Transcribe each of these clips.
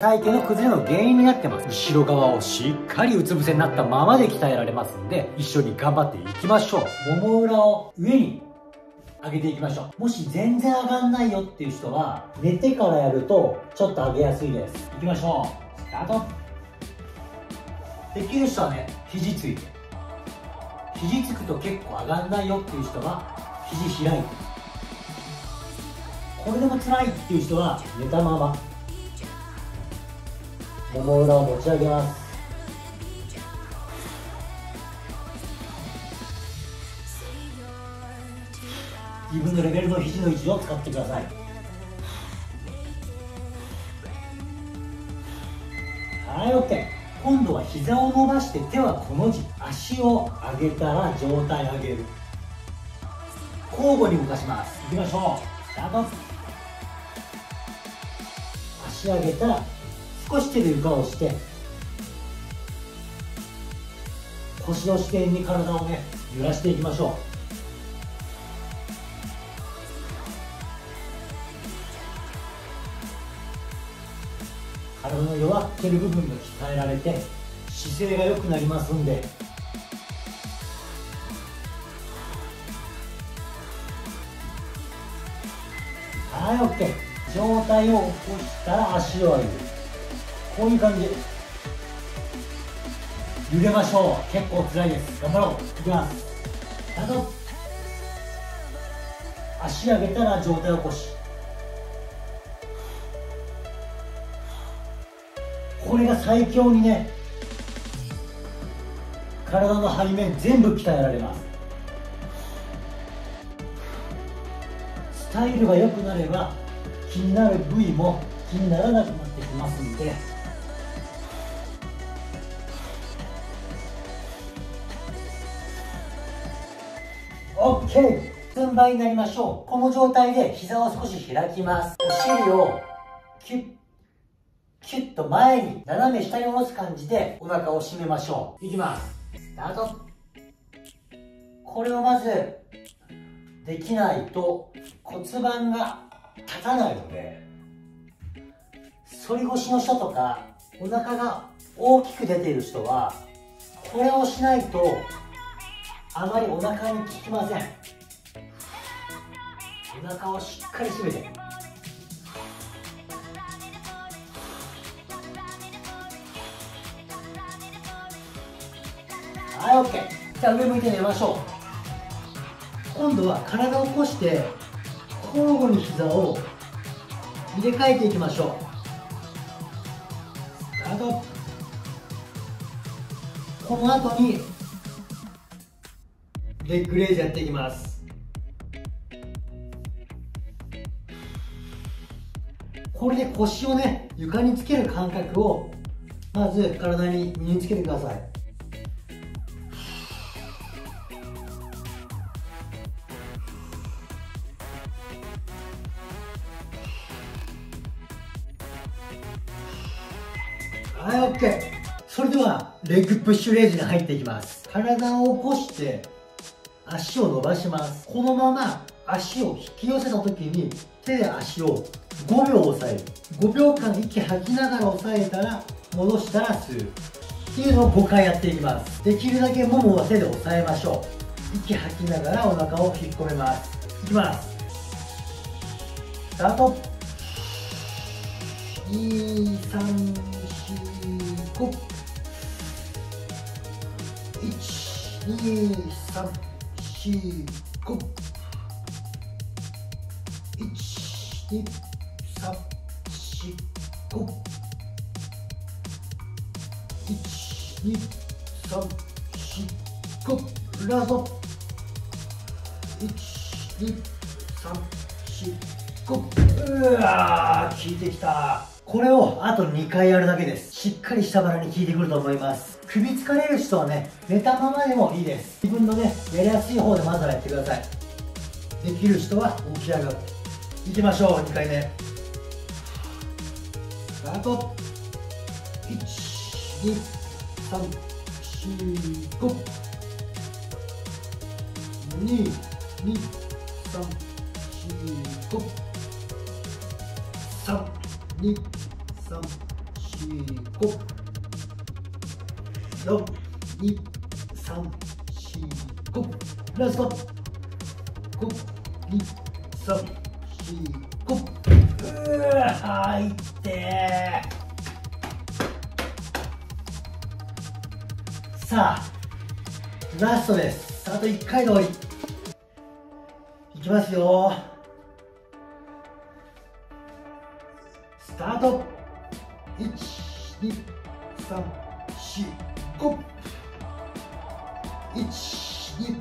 体型の崩れの原因になってます。後ろ側をしっかりうつ伏せになったままで鍛えられますんで一緒に頑張っていきましょう。もも裏を上に上げていきましょう。もし全然上がんないよっていう人は寝てからやるとちょっと上げやすいです。いきましょう。スタート。できる人はね肘ついて。肘つくと結構上がんないよっていう人は肘開いて。これでも辛いっていう人は寝たまま。もも裏を持ち上げます。自分のレベルの肘の位置を使ってください。はい OK 今度は膝を伸ばして手はこの字。足を上げたら上体上げる。交互に動かします。いきましょう。スタート。足上げたら少し手で床をして腰の支点に体をね揺らしていきましょう。体の弱ってる部分が鍛えられて姿勢が良くなりますんで。はい OK 上体を起こしたら足を上げる。こういう感じ揺れましょう。結構辛いです。頑張ろう。いきます。スタート足上げたら上体起こし。これが最強にね体の背面全部鍛えられます。スタイルが良くなれば気になる部位も気にならなくなってきますんで OK 寸倍になりましょう。この状態で膝を少し開きます。お尻をキュッキュッと前に斜め下に下ろす感じでお腹を締めましょう。いきます。スタート。これをまずできないと骨盤が立たないので反り腰の人とかお腹が大きく出ている人はこれをしないとあまりお腹に効きません。お腹をしっかり締めて。はい OK じゃあ上向いて寝ましょう。今度は体を起こして交互に膝を入れ替えていきましょう。スタート。この後にレッグレイズやっていきます。これで腰をね床につける感覚をまず体に身につけてください。はい OK それではレッグプッシュレイズに入っていきます。体を起こして足を伸ばします。このまま足を引き寄せた時に手で足を5秒押さえる。5秒間息吐きながら押さえたら戻したら吸う。っていうのを5回やっていきます。できるだけももは手で押さえましょう。息吐きながらお腹を引っ込めます。いきます。スタート。2 3 4 5 1 2 3 4 5 1 2 3 4 5 1 2 3 4 5ラスト1 2 3 4 5うわー効いてきた。これをあと2回やるだけです。しっかり下腹に効いてくると思います。首疲れる人はね寝たままでもいいです。自分のねやりやすい方でまずはやってください。できる人は起き上がっていきましょう2回目。スタート。123452234532345 2 3 4 5 2 3 4 5ラスト5 2 3 4 5うわいってさあラストです。あと1回で終わりいきます。よスタート1 2 3 4 5 1 2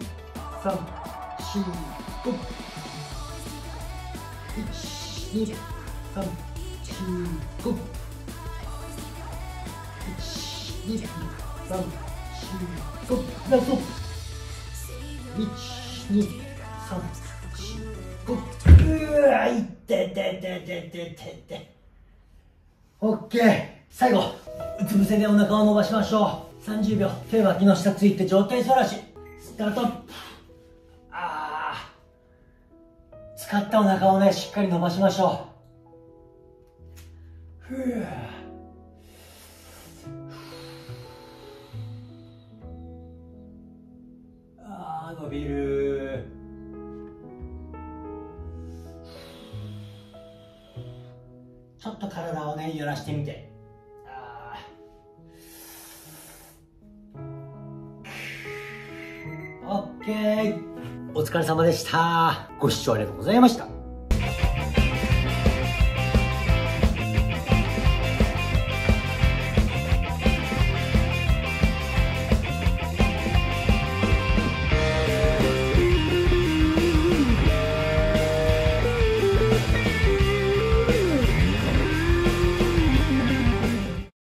3 4 5 1 2 3 4 5 1 2 3 4 5ラスト1 2 3 4 5うわいっててててててて。オッケー。最後うつ伏せでお腹を伸ばしましょう。30秒。手脇の下ついて上体反らし。スタート。あー。使ったお腹をねしっかり伸ばしましょう。ふうあ伸びる。ちょっと体をね揺らしてみて。OK! お疲れ様でしたご視聴ありがとうございました